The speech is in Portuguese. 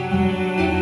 Música